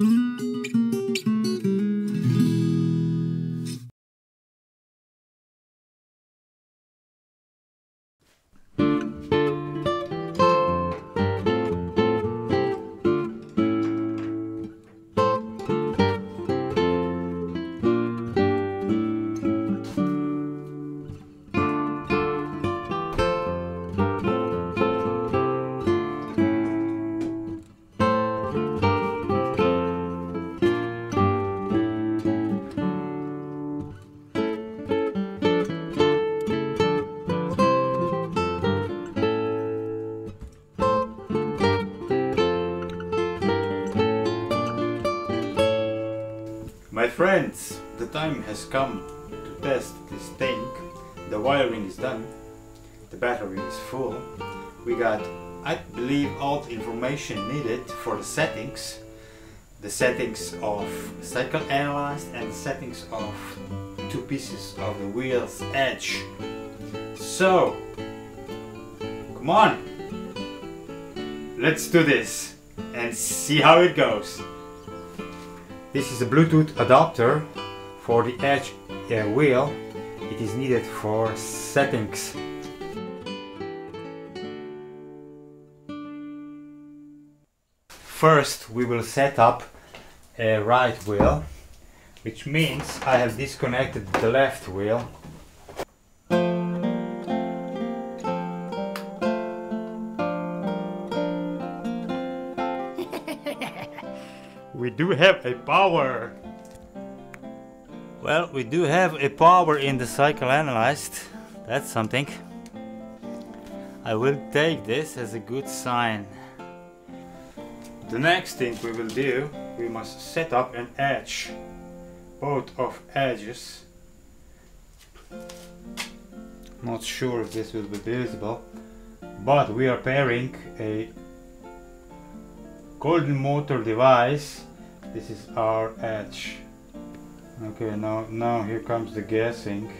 My friends, the time has come to test this thing. The wiring is done, the battery is full. We got, I believe, all the information needed for the settings. The settings of Cycle Analyst and the settings of two pieces of the wheel's edge. So, come on, let's do this and see how it goes. This is a Bluetooth adapter for the edge uh, wheel. It is needed for settings. First we will set up a right wheel, which means I have disconnected the left wheel. We do have a power. Well, we do have a power in the Cycle Analyst. That's something. I will take this as a good sign. The next thing we will do, we must set up an edge. Both of edges. Not sure if this will be visible, but we are pairing a golden motor device this is our edge okay now now here comes the guessing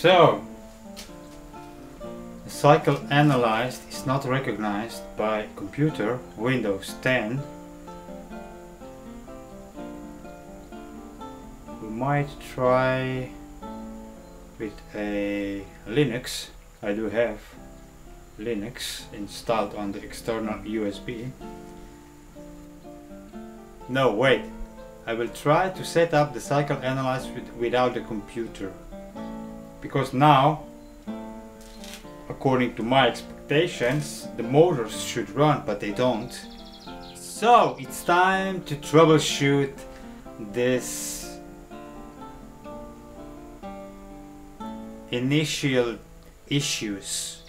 So, the Cycle Analyst is not recognized by computer Windows 10. We might try with a Linux. I do have Linux installed on the external USB. No, wait. I will try to set up the Cycle Analyst with, without the computer because now according to my expectations the motors should run but they don't. So it's time to troubleshoot this initial issues